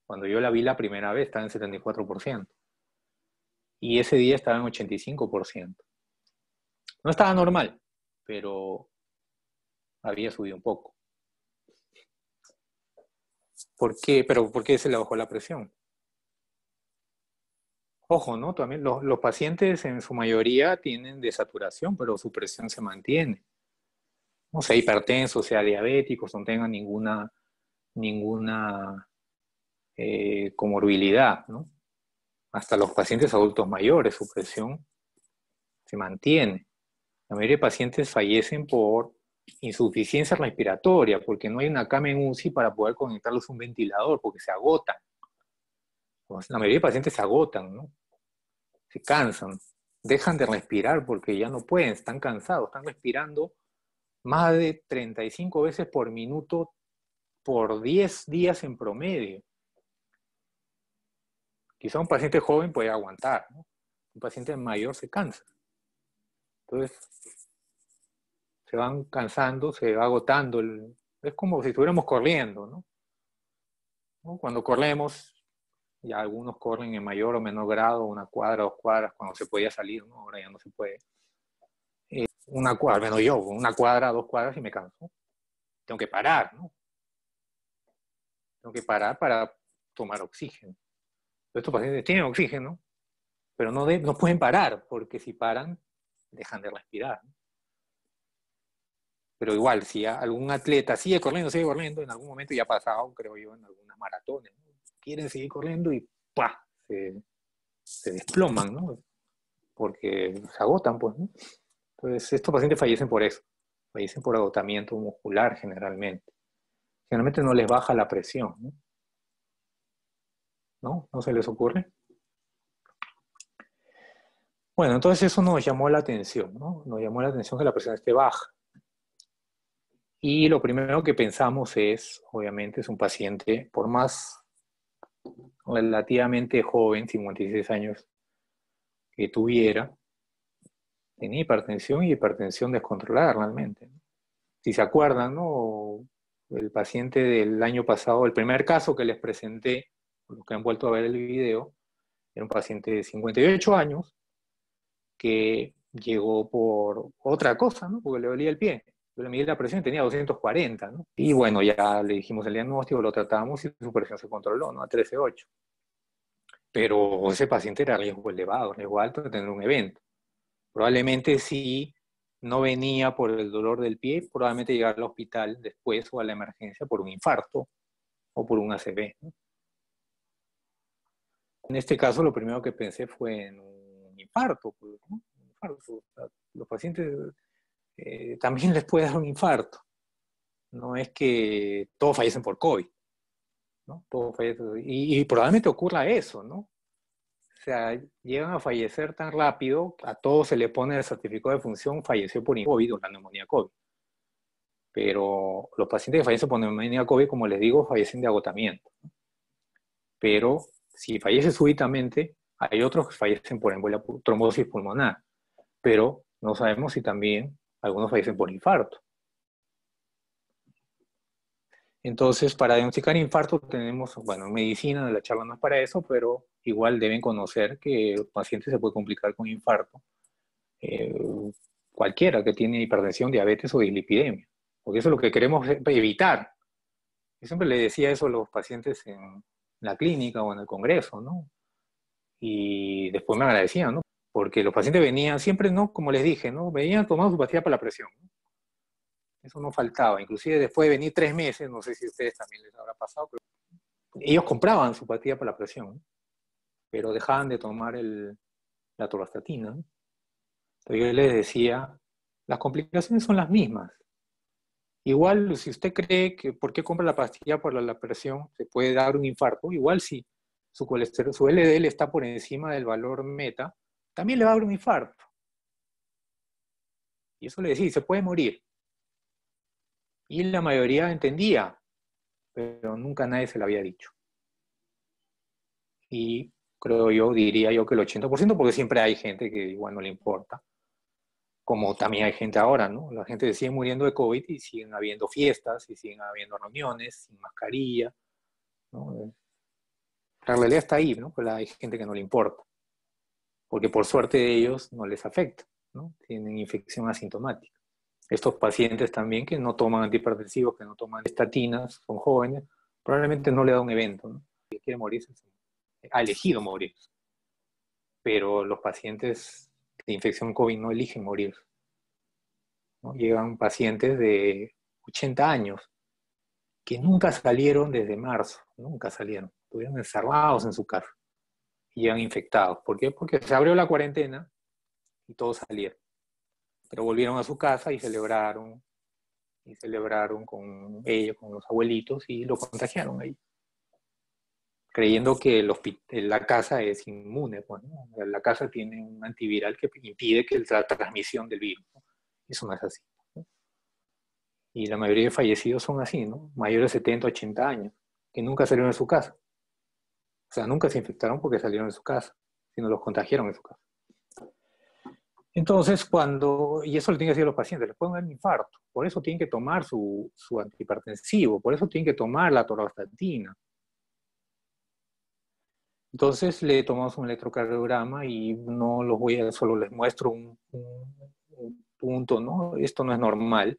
Cuando yo la vi la primera vez estaba en 74%. Y ese día estaba en 85%. No estaba normal, pero había subido un poco. ¿Por qué? ¿Pero por qué se le bajó la presión? Ojo, ¿no? También los, pacientes en su mayoría tienen desaturación, pero su presión se mantiene. No sea hipertensos, sea diabéticos, no tengan ninguna, ninguna eh, comorbilidad, ¿no? Hasta los pacientes adultos mayores, su presión se mantiene. La mayoría de pacientes fallecen por insuficiencia respiratoria, porque no hay una cama en UCI para poder conectarlos a un ventilador, porque se agotan. La mayoría de pacientes se agotan, ¿no? Se cansan, dejan de respirar porque ya no pueden, están cansados, están respirando más de 35 veces por minuto por 10 días en promedio. Quizá un paciente joven puede aguantar, ¿no? un paciente mayor se cansa. Entonces, se van cansando, se va agotando. es como si estuviéramos corriendo, ¿no? Cuando corremos, ya algunos corren en mayor o menor grado, una cuadra, dos cuadras, cuando se podía salir, ¿no? Ahora ya no se puede. Eh, una cuadra, menos yo, una cuadra, dos cuadras y me canso. Tengo que parar, ¿no? Tengo que parar para tomar oxígeno. Estos pacientes tienen oxígeno, pero no, no pueden parar, porque si paran, dejan de respirar. Pero igual, si algún atleta sigue corriendo, sigue corriendo, en algún momento ya ha pasado, creo yo, en algunas maratones, ¿no? quieren seguir corriendo y ¡pah! Se, desploman, ¿no? Porque se agotan, pues, ¿no? Entonces, estos pacientes fallecen por eso, fallecen por agotamiento muscular generalmente. Generalmente no les baja la presión, ¿no? ¿No? ¿No se les ocurre? Bueno, entonces eso nos llamó la atención, ¿no? Nos llamó la atención que la presión esté baja. Y lo primero que pensamos es, obviamente, es un paciente, por más relativamente joven, 56 años, que tuviera, tenía hipertensión y hipertensión descontrolada realmente. Si se acuerdan, ¿no? El paciente del año pasado, el primer caso que les presenté, los que han vuelto a ver el video, era un paciente de 58 años que llegó por otra cosa, ¿no? Porque le dolía el pie. Le medí la presión tenía 240, ¿no? Y bueno, ya le dijimos el diagnóstico, lo tratamos y su presión se controló, ¿no? A 13,8. Pero ese paciente era riesgo elevado, riesgo alto de tener un evento. Probablemente si no venía por el dolor del pie, probablemente llegar al hospital después o a la emergencia por un infarto o por un ACV. En este caso, lo primero que pensé fue en un infarto. Pues, los pacientes eh, también les puede dar un infarto. No es que todos fallecen por COVID. ¿no? y, y, probablemente ocurra eso, ¿no? O sea, llegan a fallecer tan rápido, a todos se le pone el certificado de función, falleció por COVID o la neumonía COVID. Pero los pacientes que fallecen por neumonía COVID, como les digo, fallecen de agotamiento. Pero si fallece súbitamente, hay otros que fallecen por embolia, trombosis pulmonar. Pero no sabemos si también algunos fallecen por infarto. Entonces, para diagnosticar infarto tenemos, bueno, medicina, la charla no es para eso, pero igual deben conocer que el paciente se puede complicar con infarto. Eh, cualquiera que tiene hipertensión, diabetes o dislipidemia, porque eso es lo que queremos evitar. Yo siempre le decía eso a los pacientes en la clínica o en el congreso, ¿no? Y después me agradecían, ¿no? Porque los pacientes venían siempre, ¿no? Como les dije, ¿no? Venían tomando su pastilla para la presión. Eso no faltaba. Inclusive después de venir tres meses, no sé si a ustedes también les habrá pasado, pero ellos compraban su pastilla para la presión, pero dejaban de tomar el, la torvastatina. Entonces yo les decía, las complicaciones son las mismas. Igual, si usted cree que por qué compra la pastilla para la presión se puede dar un infarto, igual si su colesterol, su LDL está por encima del valor meta, también le va a dar un infarto. Y eso le decía, se puede morir. Y la mayoría entendía, pero nunca nadie se lo había dicho. Y creo yo, diría yo que el 80%, porque siempre hay gente que igual no le importa, como también hay gente ahora, ¿no? La gente sigue muriendo de COVID y siguen habiendo fiestas y siguen habiendo reuniones sin mascarilla, ¿no? La realidad está ahí, ¿no? Pero hay gente que no le importa, porque por suerte de ellos no les afecta, ¿no? Tienen infección asintomática estos pacientes también que no toman antihipertensivos, que no toman estatinas, son jóvenes, probablemente no le da un evento, ¿no? Si quiere morirse, ha elegido morir. Pero los pacientes de infección COVID no eligen morir. Llegan pacientes de 80 años que nunca salieron desde marzo, nunca salieron, estuvieron encerrados en su casa llegan infectados. ¿Por qué? Porque se abrió la cuarentena y todos salieron pero volvieron a su casa y celebraron, y celebraron con ellos, con los abuelitos, y lo contagiaron ahí. Creyendo que la casa es inmune, pues, la casa tiene un antiviral que impide que la transmisión del virus. Eso no es así. Y la mayoría de fallecidos son así, ¿no? Mayores de 70, 80 años, que nunca salieron de su casa. O sea, nunca se infectaron porque salieron de su casa, sino los contagiaron en su casa. Entonces, cuando, y eso lo tienen que decir los pacientes, les pueden dar un infarto, por eso tienen que tomar su, su antihipertensivo, por eso tienen que tomar la torvastatina. Entonces le tomamos un electrocardiograma y no los voy a, solo les muestro un, punto, ¿no? Esto no es normal,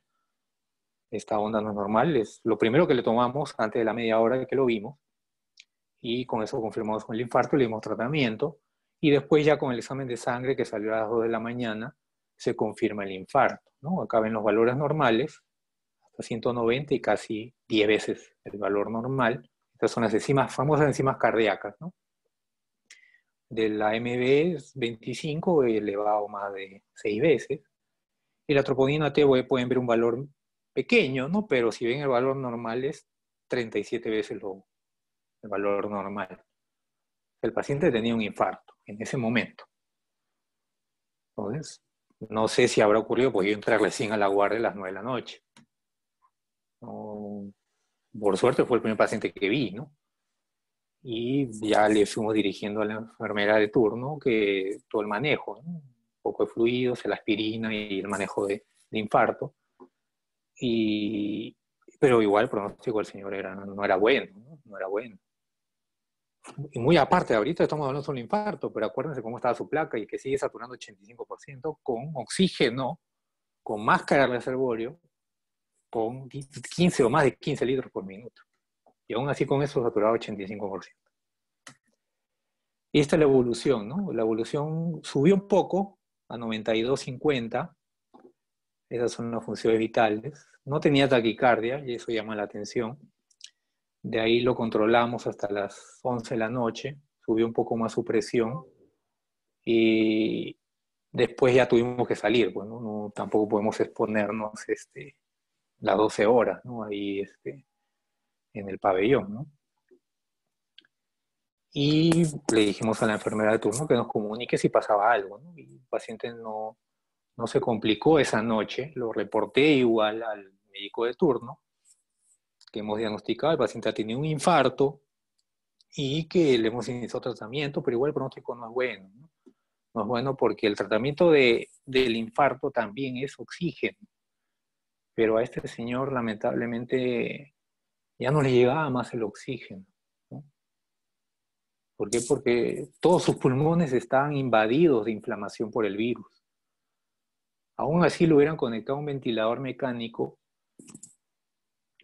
esta onda no es normal, es lo primero que le tomamos antes de la media hora que lo vimos, y con eso confirmamos con el infarto, le dimos tratamiento, y después ya con el examen de sangre que salió a las 2 de la mañana, se confirma el infarto. ¿no? Acá ven los valores normales, hasta 190 y casi 10 veces el valor normal. Estas son las enzimas, famosas enzimas cardíacas. ¿no? De la MB 25 elevado más de 6 veces. Y la troponina T pueden ver un valor pequeño, ¿no? pero si ven el valor normal es 37 veces lo, el valor normal. El paciente tenía un infarto en ese momento. Entonces, no sé si habrá ocurrido, porque yo entré recién a la guardia a las 9 de la noche. por suerte fue el primer paciente que vi, ¿no? Y ya le fuimos dirigiendo a la enfermera de turno que todo el manejo, ¿no? poco de fluidos, la aspirina y el manejo de, infarto. Y, pero igual el pronóstico del señor era, no, era bueno, ¿no? no era bueno. Y muy aparte, ahorita estamos hablando de un infarto, pero acuérdense cómo estaba su placa y que sigue saturando 85% con oxígeno, con máscara de reservorio, con 15 o más de 15 litros por minuto. Y aún así con eso saturaba 85%. Y esta es la evolución, ¿no? La evolución subió un poco a 92.50. Esas son las funciones vitales. No tenía taquicardia y eso llama la atención. De ahí lo controlamos hasta las 11 de la noche. Subió un poco más su presión. Y después ya tuvimos que salir. Bueno, no, tampoco podemos exponernos este, las 12 horas, ¿no? Ahí este, en el pabellón, ¿no? Y le dijimos a la enfermera de turno que nos comunique si pasaba algo, ¿no? Y el paciente no, no se complicó esa noche, lo reporté igual al médico de turno, que hemos diagnosticado, el paciente ha tenido un infarto y que le hemos iniciado tratamiento, pero igual el pronóstico no es bueno, ¿no? Es bueno porque el tratamiento de, del infarto también es oxígeno, pero a este señor lamentablemente ya no le llegaba más el oxígeno. ¿Por qué? Porque todos sus pulmones estaban invadidos de inflamación por el virus. Aún así lo hubieran conectado a un ventilador mecánico,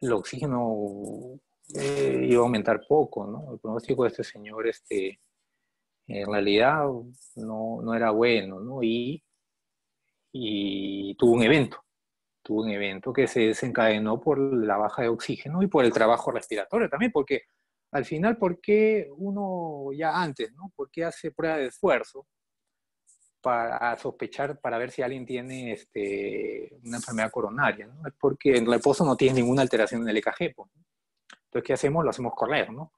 el oxígeno eh, iba a aumentar poco, ¿no? El pronóstico de este señor, este, en realidad no, no era bueno, ¿no? Y, y tuvo un evento tuvo un evento que se desencadenó por la baja de oxígeno y por el trabajo respiratorio también, porque al final, ¿por qué uno ya antes, ¿no? ¿Por qué hace prueba de esfuerzo para sospechar, para ver si alguien tiene este, una enfermedad coronaria? ¿no? Es porque en reposo no tiene ninguna alteración en el EKG. Pues, Entonces, ¿qué hacemos? Lo hacemos correr, ¿no?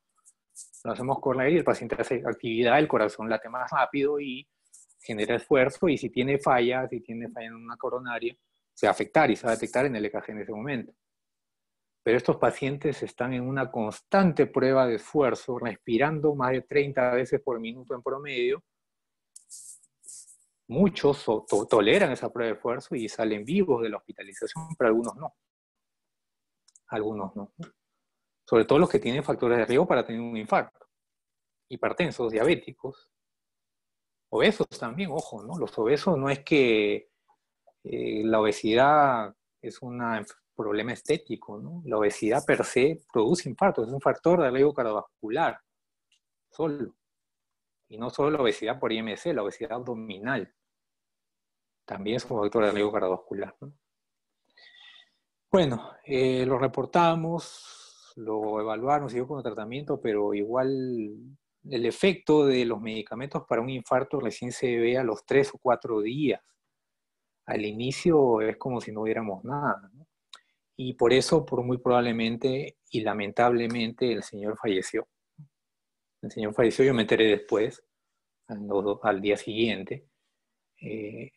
Lo hacemos correr y el paciente hace actividad, el corazón late más rápido y genera esfuerzo y si tiene falla, si tiene falla en una coronaria, se va a afectar y se va a detectar en el EKG en ese momento. Pero estos pacientes están en una constante prueba de esfuerzo, respirando más de 30 veces por minuto en promedio. Muchos toleran esa prueba de esfuerzo y salen vivos de la hospitalización, pero algunos no. Algunos no. Sobre todo los que tienen factores de riesgo para tener un infarto. Hipertensos, diabéticos, obesos también, ojo, ¿no? Los obesos no es que eh, la obesidad es un problema estético, ¿no? La obesidad per se produce infartos, es un factor de riesgo cardiovascular, solo. Y no solo la obesidad por IMC, la obesidad abdominal también es un factor de riesgo cardiovascular. Bueno, eh, lo reportamos, lo evaluaron, siguió con el tratamiento, pero igual el efecto de los medicamentos para un infarto recién se ve a los tres o cuatro días al inicio es como si no hubiéramos nada. Y por eso, por muy probablemente y lamentablemente, el señor falleció. El señor falleció, yo me enteré después, al, día siguiente, eh,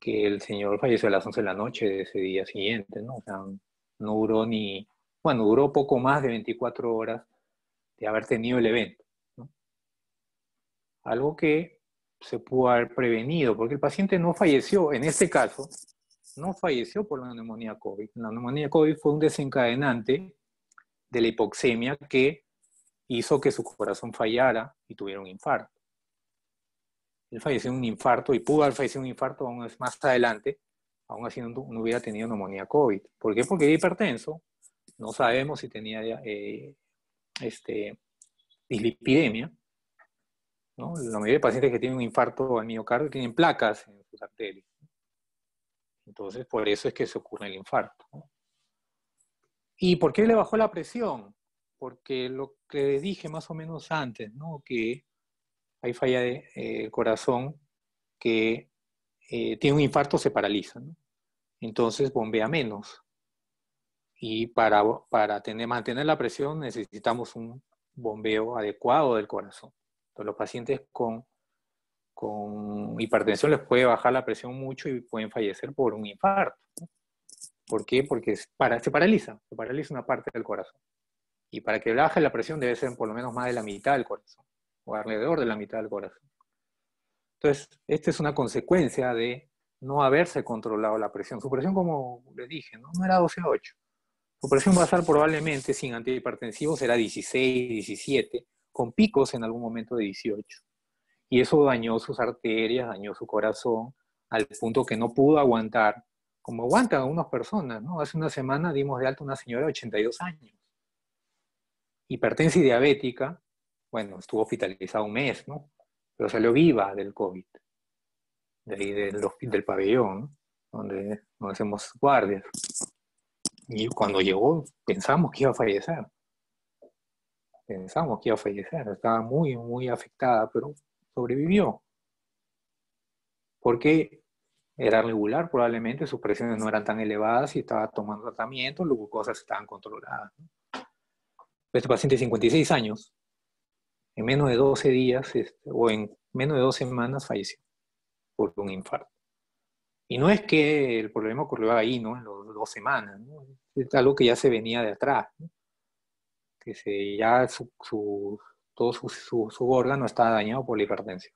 que el señor falleció a las 11 de la noche de ese día siguiente, ¿no? O sea, no duró ni, bueno, duró poco más de 24 horas de haber tenido el evento. Algo que se pudo haber prevenido, porque el paciente no falleció, en este caso, no falleció por la neumonía COVID. La neumonía COVID fue un desencadenante de la hipoxemia que hizo que su corazón fallara y tuviera un infarto. Él falleció en un infarto y pudo haber fallecido un infarto aún más adelante, aún así no, hubiera tenido neumonía COVID. ¿Por qué? Porque era hipertenso, no sabemos si tenía eh, este, dislipidemia, la mayoría de pacientes que tienen un infarto al miocardio tienen placas en sus arterias. Entonces, por eso es que se ocurre el infarto. ¿Y por qué le bajó la presión? Porque lo que dije más o menos antes, ¿no? que hay falla del de, eh, corazón que eh, tiene un infarto, se paraliza. Entonces bombea menos. Y para, para tener, mantener la presión necesitamos un bombeo adecuado del corazón. Entonces, los pacientes con, con hipertensión les puede bajar la presión mucho y pueden fallecer por un infarto. ¿Por qué? Porque se paraliza, se paraliza una parte del corazón. Y para que baje la presión debe ser por lo menos más de la mitad del corazón, o alrededor de la mitad del corazón. Entonces, esta es una consecuencia de no haberse controlado la presión. Su presión, como les dije, no, no era 12 a 8. Su presión basal probablemente sin antihipertensivos será 16, 17, con picos en algún momento de 18. Y eso dañó sus arterias, dañó su corazón, al punto que no pudo aguantar, como aguantan algunas personas, ¿no? Hace una semana dimos de alta una señora de 82 años. Hipertensa y diabética, bueno, estuvo hospitalizada un mes, ¿no? Pero salió viva del COVID, de ahí del, pabellón, donde nos hacemos guardias. Y cuando llegó, pensamos que iba a fallecer. Pensamos que iba a fallecer. Estaba muy, muy afectada, pero sobrevivió. Porque era regular, probablemente sus presiones no eran tan elevadas y estaba tomando tratamiento, las glucosas estaban controladas. Este paciente de 56 años, en menos de 12 días este, o en menos de dos semanas falleció por un infarto. Y no es que el problema ocurrió ahí, ¿no? En las dos semanas, ¿no? Es algo que ya se venía de atrás, Que se, ya su, todo su, órgano estaba dañado por la hipertensión.